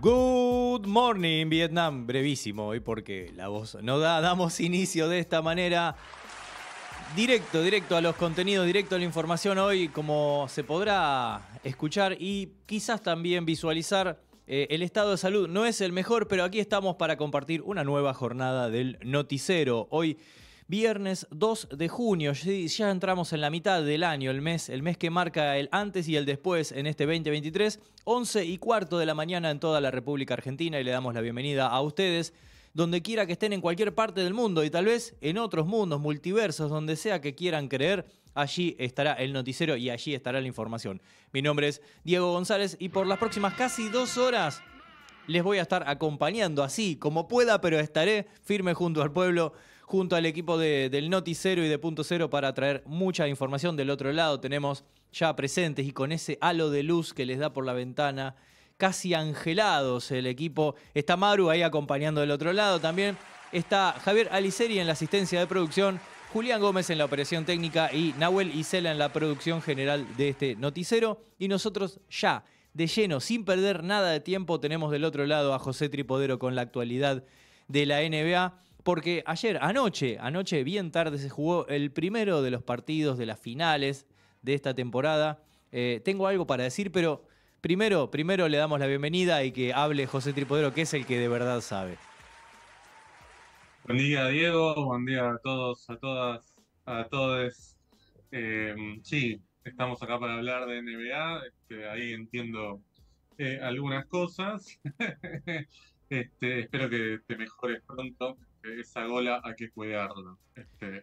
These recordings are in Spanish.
Good morning, Vietnam. Brevísimo hoy porque la voz no da. Damos inicio de esta manera. Directo, directo a los contenidos, directo a la información hoy, como se podrá escuchar y quizás también visualizar. eh, el estado de salud no es el mejor, pero aquí estamos para compartir una nueva jornada del noticiero. Hoy, viernes 2 de junio, ya entramos en la mitad del año, el mes, el mes que marca el antes y el después en este 2023, 11 y cuarto de la mañana en toda la República Argentina y le damos la bienvenida a ustedes donde quiera que estén en cualquier parte del mundo y tal vez en otros mundos, multiversos, donde sea que quieran creer, allí estará el noticiero y allí estará la información. Mi nombre es Diego González y por las próximas casi dos horas les voy a estar acompañando así como pueda, pero estaré firme junto al pueblo, junto al equipo de- del Noticero y de Punto Cero para traer mucha información. Del otro lado tenemos ya presentes y con ese halo de luz que les da por la ventana, casi angelados el equipo. Está Maru ahí acompañando del otro lado también. Está Javier Aliceri en la asistencia de producción, Julián Gómez en la operación técnica y Nahuel Isela en la producción general de este noticiero. Y nosotros ya, de lleno, sin perder nada de tiempo, tenemos del otro lado a José Tripodero con la actualidad de la NBA. Porque ayer, anoche, anoche bien tarde se jugó el primero de los partidos de las finales de esta temporada. Eh, tengo algo para decir, pero primero, primero le damos la bienvenida y que hable José Tripodero, que es el que de verdad sabe. Buen día, Diego. Buen día a todos, a todas, a todos. sí, estamos acá para hablar de NBA. Este, ahí entiendo eh, algunas cosas. Este, espero que te mejores pronto. Esa gola hay que cuidarla. Este,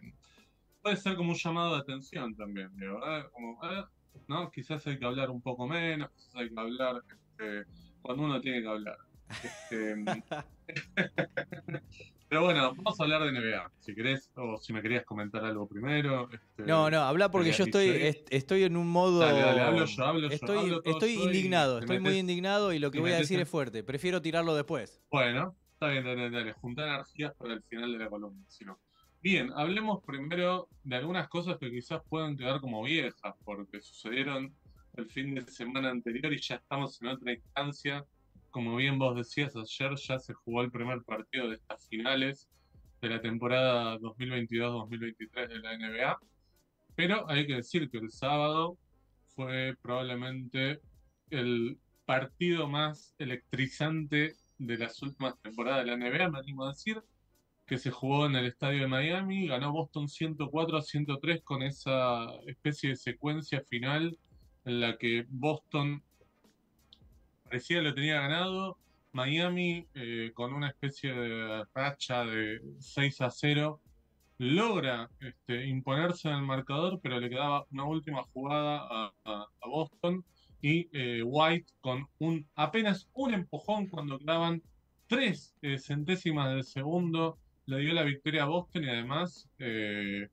puede ser como un llamado de atención también, ¿verdad? Como, ah, ¿no? Quizás hay que hablar un poco menos, quizás hay que hablar este, cuando uno tiene que hablar. Este, Pero bueno, vamos a hablar de NBA, si querés, o si me querías comentar algo primero. este, No, no, habla porque yo estoy, est- estoy en un modo. Dale, dale, hablo yo, hablo yo, Estoy, hablo indignado, estoy muy metes- indignado y lo que voy a decir en- es fuerte. Prefiero tirarlo después. Bueno, está bien, dale, dale, juntar energías para el final de la columna, si no. Bien, hablemos primero de algunas cosas que quizás puedan quedar como viejas, porque sucedieron el fin de semana anterior y ya estamos en otra instancia. Como bien vos decías, ayer ya se jugó el primer partido de estas finales de la temporada 2022-2023 de la NBA. Pero hay que decir que el sábado fue probablemente el partido más electrizante de las últimas temporadas de la NBA, me animo a decir, que se jugó en el estadio de Miami, ganó Boston 104 a 103 con esa especie de secuencia final en la que Boston parecía lo tenía ganado, Miami eh, con una especie de racha de 6 a 0 logra este, imponerse en el marcador, pero le quedaba una última jugada a, Boston y eh, White con un apenas un empujón cuando quedaban tres eh, centésimas de segundo le dio la victoria a Boston y además eh,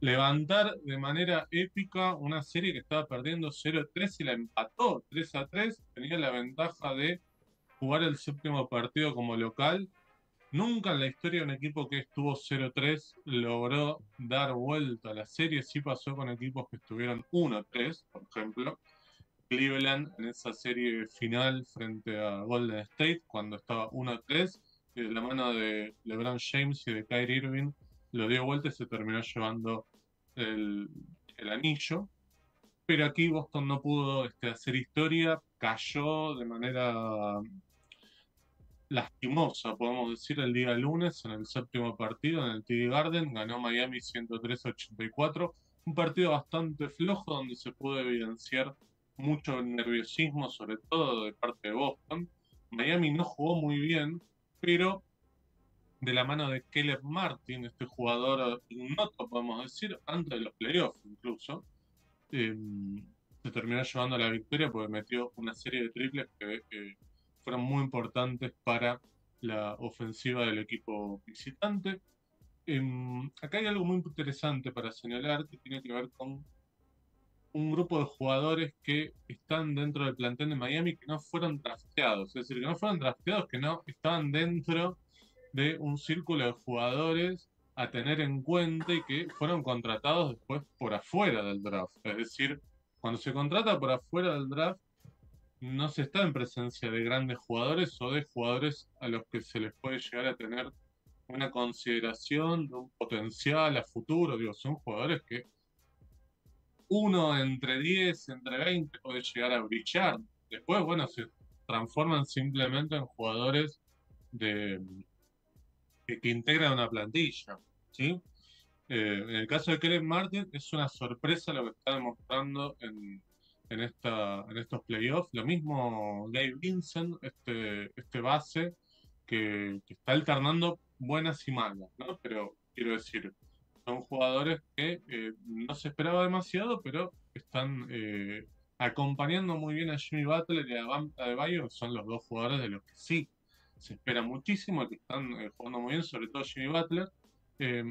levantar de manera épica una serie que estaba perdiendo 0-3 y la empató 3-3, tenía la ventaja de jugar el séptimo partido como local. Nunca en la historia un equipo que estuvo 0-3 logró dar vuelta a la serie. Sí pasó con equipos que estuvieron 1-3, por ejemplo. Cleveland en esa serie final frente a Golden State, cuando estaba 1-3, y de la mano de LeBron James y de Kyrie Irving, lo dio vuelta y se terminó llevando el, anillo. Pero aquí Boston no pudo este, hacer historia, cayó de manera lastimosa, podemos decir, el día lunes en el séptimo partido en el TD Garden, ganó Miami 103-84, un partido bastante flojo donde se pudo evidenciar mucho nerviosismo, sobre todo de parte de Boston. Miami no jugó muy bien, pero de la mano de Caleb Martin, este jugador ignoto, podemos decir, antes de los playoffs incluso, eh, se terminó llevando la victoria porque metió una serie de triples que fueron muy importantes para la ofensiva del equipo visitante. Em, acá hay algo muy interesante para señalar que tiene que ver con un grupo de jugadores que están dentro del plantel de Miami que no fueron drafteados, es decir, que no fueron drafteados, que no estaban dentro de un círculo de jugadores a tener en cuenta y que fueron contratados después por afuera del draft. Es decir, cuando se contrata por afuera del draft, no se está en presencia de grandes jugadores o de jugadores a los que se les puede llegar a tener una consideración de un potencial a futuro. Digo, son jugadores que uno entre 10, entre 20 puede llegar a brillar. Después, bueno, se transforman simplemente en jugadores de, que, integran una plantilla. ¿sí? Eh, en el caso de Kellen Martin, es una sorpresa lo que está demostrando en, estos playoffs. Lo mismo Gabe Vincent, este, este base, que, está alternando buenas y malas, ¿no? Pero quiero decir, son jugadores que eh, no se esperaba demasiado, pero están eh, acompañando muy bien a Jimmy Butler y a Bam Adebayo, son los dos jugadores de los que sí se espera muchísimo, que están eh, jugando muy bien, sobre todo Jimmy Butler.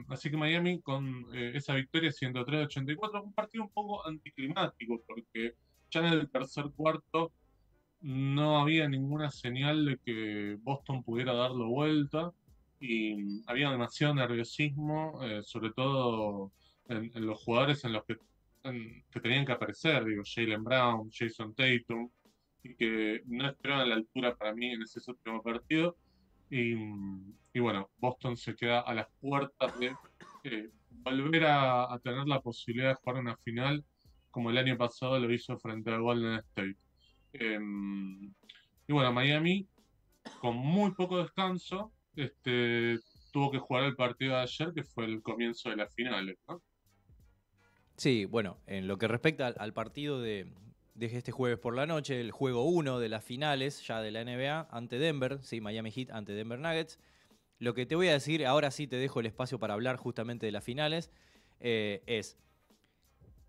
así que Miami con esa victoria 103-84, un partido un poco anticlimático, porque ya en el tercer cuarto no había ninguna señal de que Boston pudiera darlo vuelta y había demasiado nerviosismo, eh, sobre todo en, los jugadores en los que, que tenían que aparecer, digo, Jalen Brown, Jason Tatum, y que no a la altura para mí en ese último partido. Y, bueno, Boston se queda a las puertas de eh, volver a, a, tener la posibilidad de jugar una final como el año pasado lo hizo frente a Golden State. Em, y bueno, Miami, con muy poco descanso, este, tuvo que jugar el partido de ayer, que fue el comienzo de las finales. ¿no? Sí, bueno, en lo que respecta al, partido de, este jueves por la noche, el juego 1 de las finales ya de la NBA ante Denver, sí, Miami Heat ante Denver Nuggets. Lo que te voy a decir, ahora sí te dejo el espacio para hablar justamente de las finales, eh, es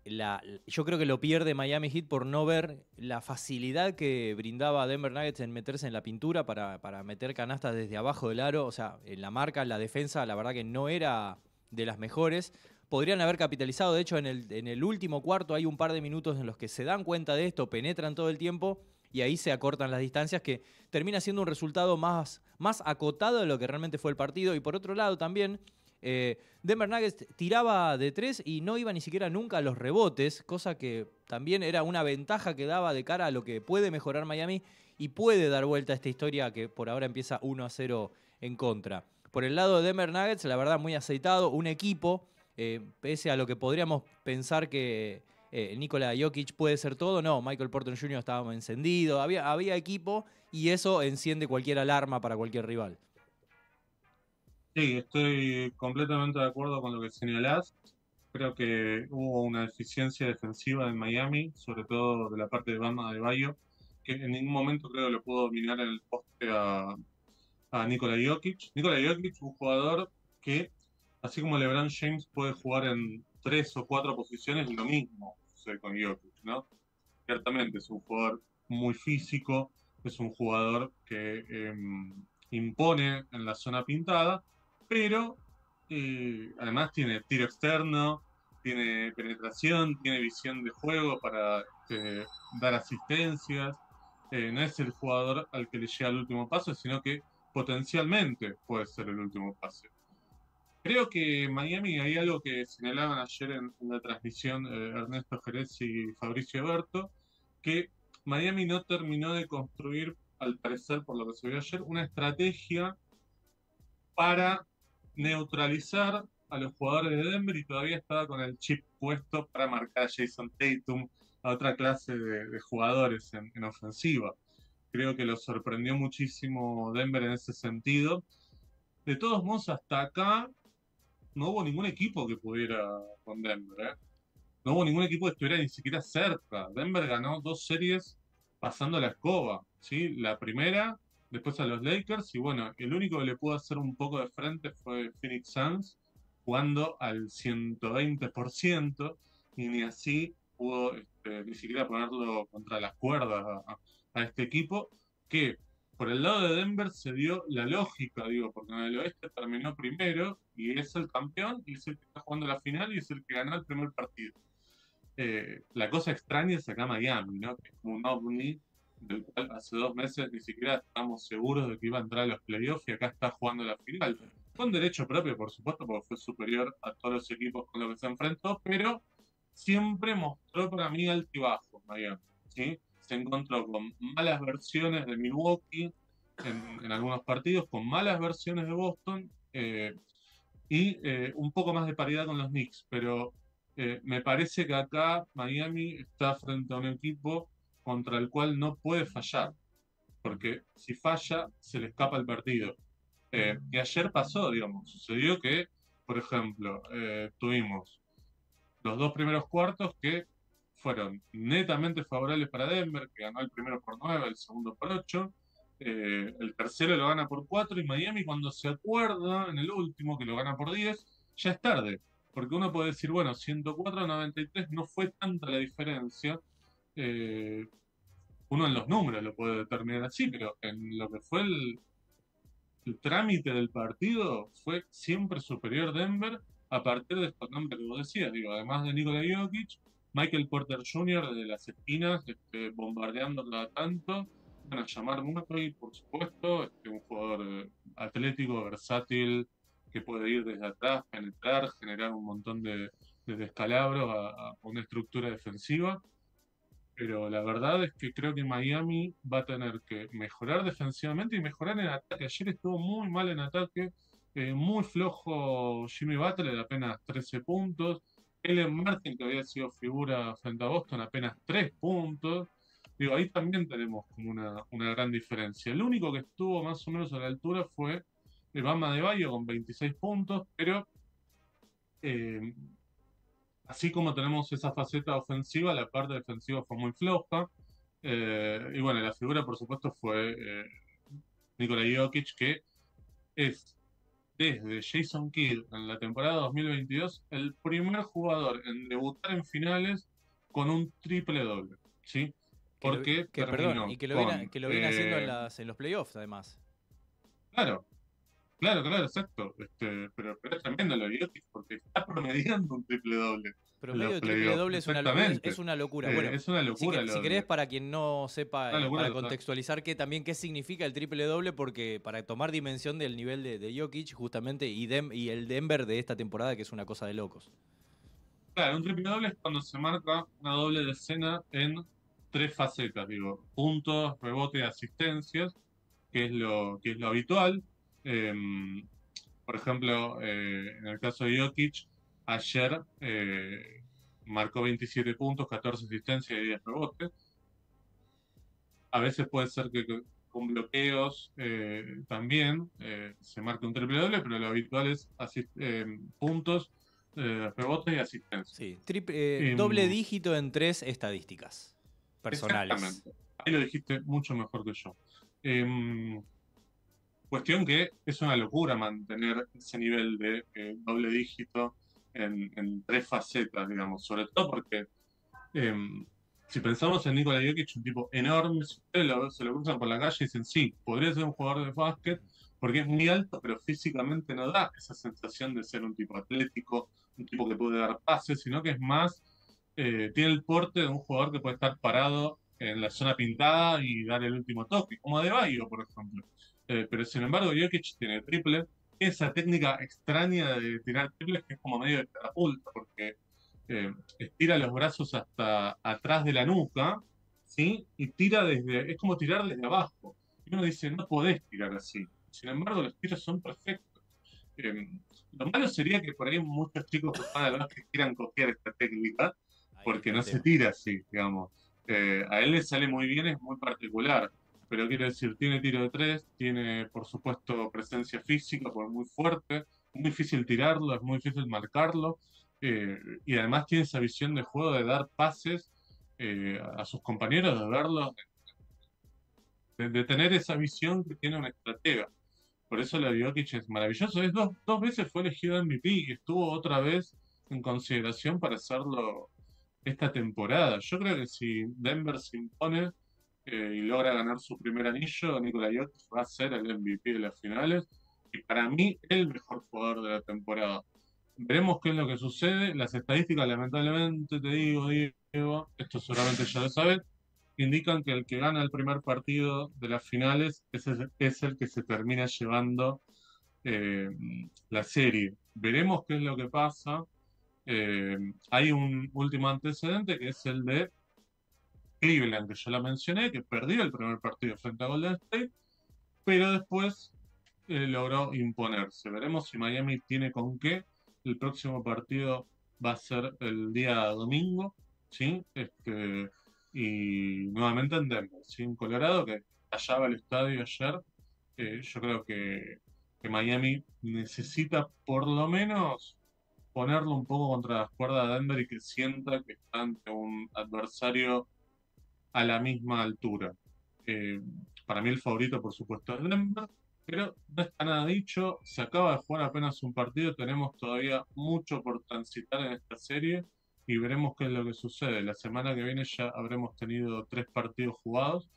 yo creo que lo pierde Miami Heat por no ver la facilidad que brindaba Denver Nuggets en meterse en la pintura para, meter canastas desde abajo del aro. O sea, en la marca, la defensa, la verdad que no era de las mejores. Podrían haber capitalizado, de hecho, en el, en el último cuarto hay un par de minutos en los que se dan cuenta de esto, penetran todo el tiempo y ahí se acortan las distancias, que termina siendo un resultado más, más acotado de lo que realmente fue el partido. Y por otro lado también eh, Denver Nuggets tiraba de tres y no iba ni siquiera nunca a los rebotes, cosa que también era una ventaja que daba de cara a lo que puede mejorar Miami y puede dar vuelta a esta historia que por ahora empieza 1 a 0 en contra. Por el lado de Denver Nuggets, la verdad muy aceitado, un equipo, eh, pese a lo que podríamos pensar que eh, Nikola Jokic puede ser todo, no, Michael Porter Jr. estaba encendido, había, había equipo y eso enciende cualquier alarma para cualquier rival. Sí, estoy completamente de acuerdo con lo que señalás. Creo que hubo una deficiencia defensiva en Miami, sobre todo de la parte de Bama de Bayo, que en ningún momento creo que lo pudo dominar en el poste a, a Nikola Jokic. Nikola Jokic, un jugador que, así como LeBron James puede jugar en tres o cuatro posiciones, lo mismo sucede con Jokic, ¿no? Ciertamente es un jugador muy físico, es un jugador que em, impone en la zona pintada, pero eh, además tiene tiro externo, tiene penetración, tiene visión de juego para este, dar asistencias. Eh, no es el jugador al que le llega el último paso, sino que potencialmente puede ser el último pase. Creo que Miami hay algo que señalaban ayer en, la transmisión eh, Ernesto Jerez y Fabricio Berto, que Miami no terminó de construir, al parecer, por lo que se vio ayer, una estrategia para neutralizar a los jugadores de Denver y todavía estaba con el chip puesto para marcar a Jason Tatum, a otra clase de, jugadores en, ofensiva. Creo que lo sorprendió muchísimo Denver en ese sentido. De todos modos, hasta acá no hubo ningún equipo que pudiera con Denver. ¿eh? No hubo ningún equipo que estuviera ni siquiera cerca. Denver ganó dos series pasando la escoba. ¿sí? La primera después a los Lakers y bueno, el único que le pudo hacer un poco de frente fue Phoenix Suns jugando al 120% y ni así pudo este, ni siquiera ponerlo contra las cuerdas a, este equipo que por el lado de Denver se dio la lógica, digo, porque en el oeste terminó primero y es el campeón y es el que está jugando la final y es el que ganó el primer partido. Eh, la cosa extraña es acá Miami, ¿no? Que es como un ovni del cual hace dos meses ni siquiera estamos seguros de que iba a entrar a los playoffs y acá está jugando la final. Con derecho propio, por supuesto, porque fue superior a todos los equipos con los que se enfrentó, pero siempre mostró para mí altibajo Miami. ¿sí? se encontró con malas versiones de Milwaukee en, algunos partidos, con malas versiones de Boston eh, y eh, un poco más de paridad con los Knicks. Pero eh, me parece que acá Miami está frente a un equipo contra el cual no puede fallar, porque si falla se le escapa el partido. y ayer pasó, digamos, sucedió que, por ejemplo, tuvimos los dos primeros cuartos que fueron netamente favorables para Denver, que ganó el primero por 9, el segundo por 8. Eh, el tercero lo gana por 4 y Miami cuando se acuerda en el último que lo gana por 10, ya es tarde. Porque uno puede decir, bueno, 104 a 93 no fue tanta la diferencia. Eh, uno en los números lo puede determinar así, pero en lo que fue el, trámite del partido fue siempre superior Denver a partir de estos nombres que vos decías. Digo, además de Nikola Jokic, Michael Porter Jr. desde las esquinas, este, bombardeando cada tanto. Van a llamar Murray, por supuesto, este, un jugador eh, atlético, versátil, que puede ir desde atrás, penetrar, generar un montón de, descalabros a, una estructura defensiva. Pero la verdad es que creo que Miami va a tener que mejorar defensivamente y mejorar en ataque. Ayer estuvo muy mal en ataque, eh, muy flojo Jimmy Butler, apenas 13 puntos. Ellen Martin, que había sido figura frente a Boston, apenas tres puntos. Digo, ahí también tenemos como una, gran diferencia. El único que estuvo más o menos a la altura fue Bama de Bayo con 26 puntos, pero eh, así como tenemos esa faceta ofensiva, la parte defensiva fue muy floja. Eh, y bueno, la figura, por supuesto, fue eh, Nikola Jokic, que es desde Jason Kidd en la temporada 2022 el primer jugador en debutar en finales con un triple doble, ¿sí? Porque que, perdón, y que lo, viene, que lo viene haciendo en, eh, en, los playoffs además. Claro, claro, claro, exacto. Este, pero, pero es tremendo lo de porque está promediando un triple doble. Promedio triple doble es una, locura, es una locura. Bueno, es una locura. Si, querés, para quien no sepa, eh, para contextualizar qué, también qué significa el triple doble, porque para tomar dimensión del nivel de, de Jokic, justamente, y, y el Denver de esta temporada, que es una cosa de locos. Claro, un triple doble es cuando se marca una doble decena en tres facetas, digo, puntos, rebotes, asistencias, que es lo, que es lo habitual. Em, por ejemplo, eh, en el caso de Jokic, Ayer eh, marcó 27 puntos, 14 asistencias y 10 rebotes. A veces puede ser que con bloqueos eh, también se marque un triple doble, pero lo habitual es puntos, rebotes y asistencias. Sí, em, doble dígito en tres estadísticas personales. Exactamente. Ahí lo dijiste mucho mejor que yo. Cuestión que es una locura mantener ese nivel de doble dígito en, tres facetas, digamos, sobre todo porque em, si pensamos en Nikola Jokic, un tipo enorme, se lo cruzan por la calle y dicen, sí, podría ser un jugador de básquet, porque es muy alto, pero físicamente no da esa sensación de ser un tipo atlético, un tipo que puede dar pases, sino que es más, eh, tiene el porte de un jugador que puede estar parado en la zona pintada y dar el último toque, como de Bayo, por ejemplo. Eh, pero sin embargo, Jokic tiene triple, esa técnica extraña de tirar triples que es como medio de catapulta, porque eh, estira los brazos hasta atrás de la nuca, ¿sí? Y tira desde, es como tirar desde abajo. Y uno dice, no podés tirar así. Sin embargo, los tiros son perfectos. Eh, lo malo sería que por ahí muchos chicos que van a que quieran copiar esta técnica, porque no se tira así, digamos. Eh, a él le sale muy bien, es muy particular pero quiero decir, tiene tiro de tres, tiene por supuesto presencia física, pues muy fuerte, muy difícil tirarlo, es muy difícil marcarlo, eh, y además tiene esa visión de juego de dar pases eh, a sus compañeros, de verlos, de, tener esa visión que tiene un estratega. Por eso la Jokic es maravilloso. Es dos, dos veces fue elegido MVP y estuvo otra vez en consideración para hacerlo esta temporada. Yo creo que si Denver se impone y logra ganar su primer anillo, Nikola Jokic va a ser el MVP de las finales y para mí el mejor jugador de la temporada. Veremos qué es lo que sucede. Las estadísticas, lamentablemente, te digo, Diego, esto seguramente ya lo sabes, indican que el que gana el primer partido de las finales es, es el que se termina llevando eh, la serie. Veremos qué es lo que pasa. Eh, hay un último antecedente que es el de Cleveland, que yo la mencioné, que perdió el primer partido frente a Golden State, pero después eh, logró imponerse. Veremos si Miami tiene con qué. El próximo partido va a ser el día domingo, ¿sí? Este, y nuevamente en Denver, ¿sí? En Colorado, que hallaba el estadio ayer. Eh, yo creo que, que Miami necesita por lo menos ponerlo un poco contra las cuerdas de Denver y que sienta que está ante un adversario a la misma altura. Eh, para mí el favorito, por supuesto, es Denver, pero no está nada dicho. Se acaba de jugar apenas un partido, tenemos todavía mucho por transitar en esta serie y veremos qué es lo que sucede. La semana que viene ya habremos tenido tres partidos jugados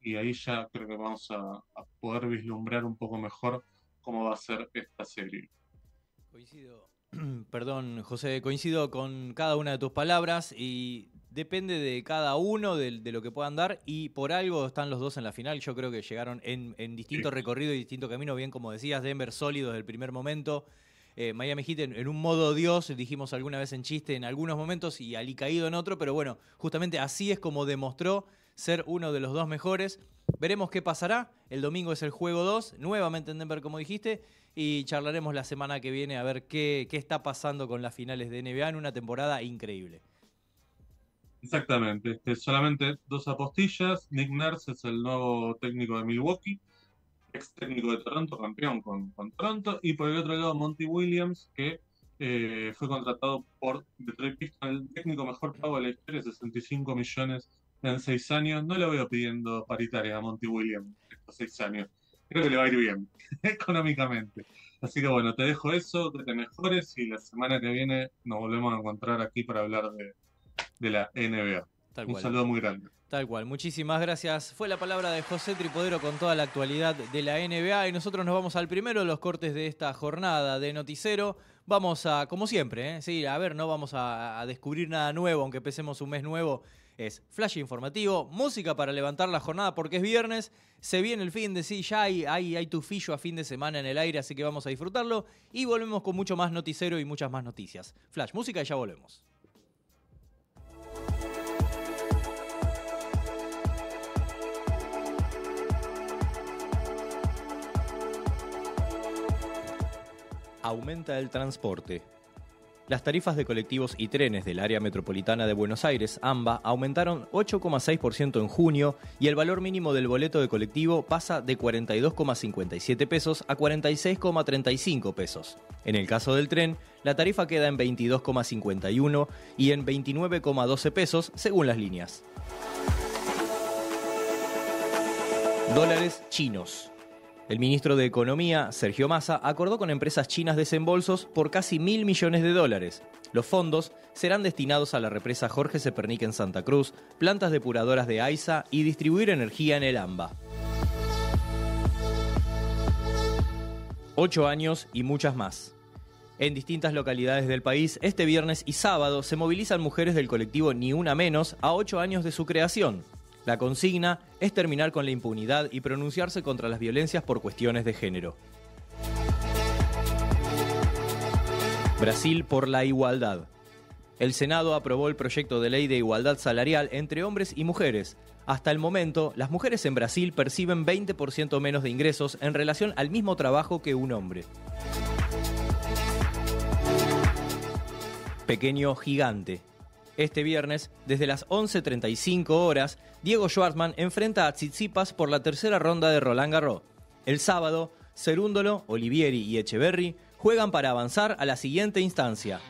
y ahí ya creo que vamos a, a poder vislumbrar un poco mejor cómo va a ser esta serie. Coincido, perdón José, coincido con cada una de tus palabras y depende de cada uno, de, lo que puedan dar, y por algo están los dos en la final. Yo creo que llegaron en, distinto recorrido y distinto camino, bien como decías, Denver sólido desde el primer momento. Eh, Miami Heat en, un modo Dios, dijimos alguna vez en chiste en algunos momentos y caído en otro, pero bueno, justamente así es como demostró ser uno de los dos mejores. Veremos qué pasará. El domingo es el juego 2, nuevamente en Denver, como dijiste, y charlaremos la semana que viene a ver qué, qué está pasando con las finales de NBA en una temporada increíble. Exactamente, este, solamente dos apostillas. Nick Nurse es el nuevo técnico de Milwaukee, ex técnico de Toronto, campeón con, Toronto. Y por el otro lado, Monty Williams, que eh, fue contratado por Detroit Pistons, el técnico mejor pago de la historia, 65 millones en seis años. No le veo pidiendo paritaria a Monty Williams estos seis años. Creo que le va a ir bien económicamente. Así que bueno, te dejo eso, que te mejores y la semana que viene nos volvemos a encontrar aquí para hablar de, de la NBA. Un saludo muy grande. Tal cual, muchísimas gracias. Fue la palabra de José Tripodero con toda la actualidad de la NBA y nosotros nos vamos al primero de los cortes de esta jornada de Noticiero. Vamos a, como siempre, ¿eh? sí, a ver, no vamos a, descubrir nada nuevo, aunque empecemos un mes nuevo. Es flash informativo, música para levantar la jornada porque es viernes, se viene el fin de sí, ya hay, hay, hay tufillo a fin de semana en el aire, así que vamos a disfrutarlo y volvemos con mucho más noticiero y muchas más noticias. Flash, música y ya volvemos. Aumenta el transporte. Las tarifas de colectivos y trenes del área metropolitana de Buenos Aires, AMBA, aumentaron 8,6% en junio y el valor mínimo del boleto de colectivo pasa de 42,57 pesos a 46,35 pesos. En el caso del tren, la tarifa queda en 22,51 y en 29,12 pesos según las líneas. Dólares chinos. El ministro de Economía, Sergio Massa, acordó con empresas chinas desembolsos por casi mil millones de dólares. Los fondos serán destinados a la represa Jorge Sepernic en Santa Cruz, plantas depuradoras de AISA y distribuir energía en el AMBA. Ocho años y muchas más. En distintas localidades del país, este viernes y sábado se movilizan mujeres del colectivo Ni Una Menos a ocho años de su creación. La consigna es terminar con la impunidad y pronunciarse contra las violencias por cuestiones de género. Brasil por la igualdad. El Senado aprobó el proyecto de ley de igualdad salarial entre hombres y mujeres. Hasta el momento, las mujeres en Brasil perciben 20% menos de ingresos en relación al mismo trabajo que un hombre. Pequeño gigante. Este viernes, desde las 11.35 horas, Diego Schwartzman enfrenta a Tsitsipas por la tercera ronda de Roland Garros. El sábado, Cerúndolo, Olivieri y Echeverry juegan para avanzar a la siguiente instancia.